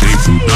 Tem fruta,